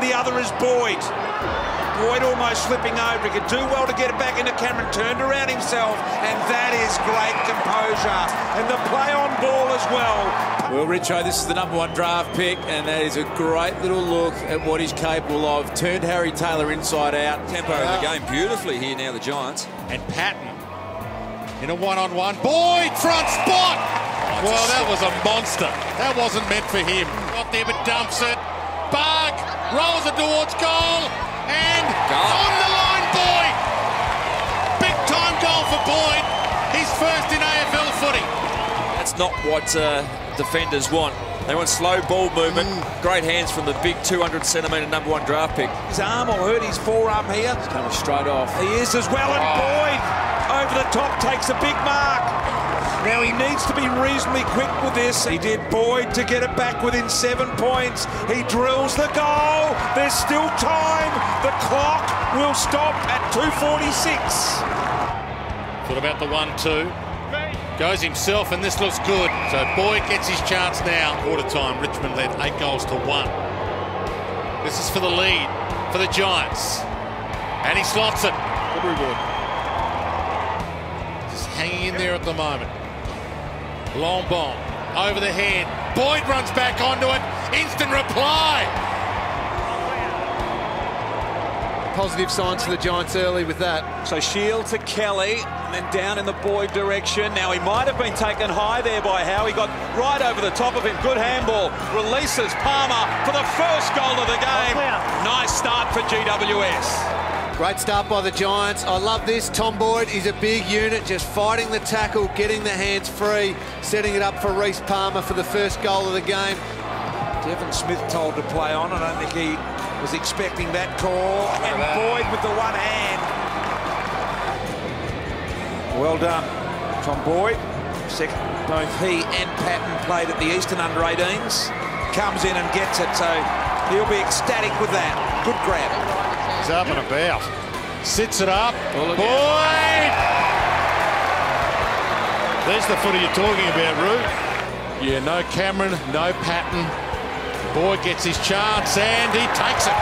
the other is Boyd. Boyd almost slipping over. He could do well to get it back into Cameron. Turned around himself, and that is great composure. And the play on ball as well. Well, Richo, this is the number one draft pick, and that is a great little look at what he's capable of. Turned Harry Taylor inside out. Tempo of the game beautifully here now, the Giants. And Patton in a one-on-one. Boyd, front spot! Oh, well, that was a monster. That wasn't meant for him. Got there, but dumps it. Bug rolls it towards goal. And Goal. on the line, Boyd! Big time goal for Boyd. He's first in AFL footy. That's not what uh, defenders want. They want slow ball movement, great hands from the big 200 centimetre number one draft pick. His arm will hurt his forearm here. Coming straight off. He is as well, and Boyd over the top takes a big mark. Now he needs to be reasonably quick with this. He did Boyd to get it back within seven points. He drills the goal. There's still time. The clock will stop at 2.46. Thought about the one-two. Goes himself, and this looks good. So Boyd gets his chance now. Quarter time, Richmond led eight goals to one. This is for the lead for the Giants. And he slots it. Good reward. Just hanging in there at the moment. Long bomb. Over the head. Boyd runs back onto it. Instant reply. Positive signs for the Giants early with that. So Shiel to Kelly, and then down in the Boyd direction. Now he might have been taken high there by Howe. He got right over the top of him. Good handball. Releases Palmer for the first goal of the game. Nice start for GWS. Great start by the Giants. I love this. Tom Boyd is a big unit, just fighting the tackle, getting the hands free, setting it up for Rhys Palmer for the first goal of the game. Devon Smith told to play on. I don't think he was expecting that call. And Boyd with the one hand. Well done, Tom Boyd. Second, both he and Patton played at the Eastern Under-18s. Comes in and gets it, so he'll be ecstatic with that. Good grab. He's up and about. Sits it up. Oh, well, Boyd! There's the footy you're talking about, Roo. Yeah, no Cameron, no Patton. Boyd gets his chance and he takes it.